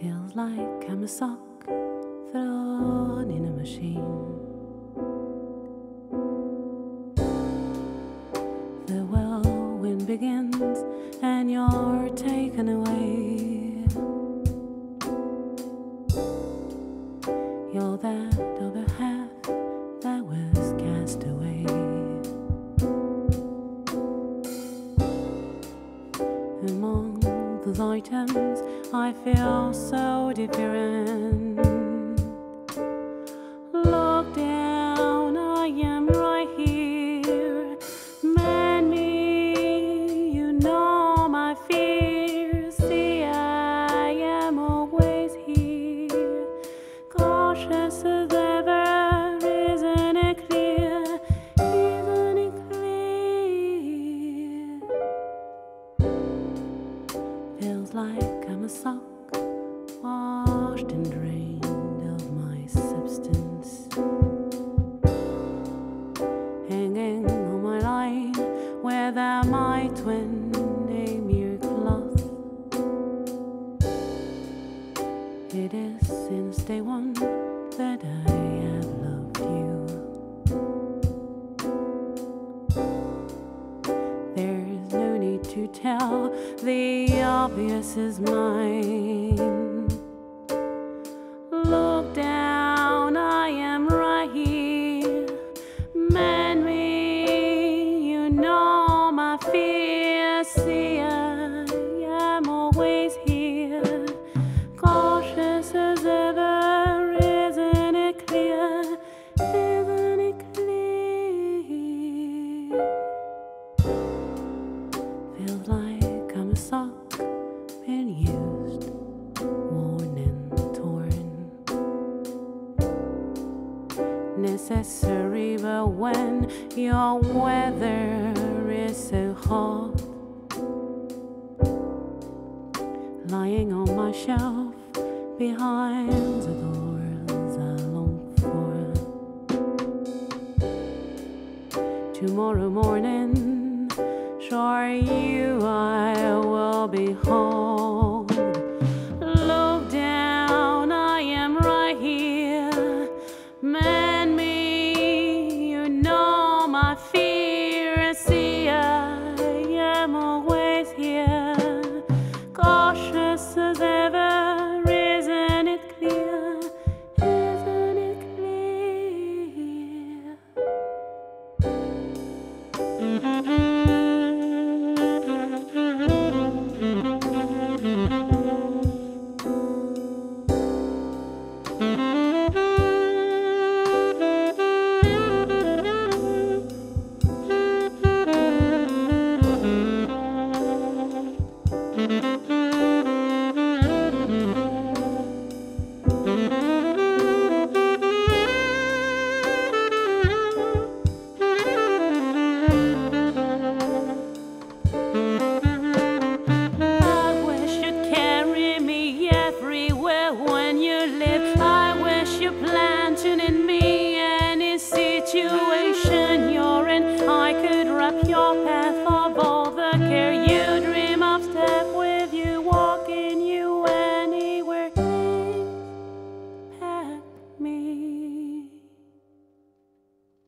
Feels like I'm a sock thrown in a machine. The whirlwind begins and you're taken away. You're that other half that was cast away. Among items, I feel so different. Feels like I'm a sock washed and drained of my substance. Hanging on my line with my twin, a mere cloth. It is since day one that I have loved to tell, the obvious is mine. Look down, I am right here. Man me, you know my fear. See, Like I'm a sock, been used, worn and torn. Necessary, but when your weather is so hot, lying on my shelf behind the doors I long for. Tomorrow morning, sure Behold. Look down, I am right here. Man me, you know my fear see I am always here. Cautious as ever, isn't it clear? Isn't it clear? Mm -hmm.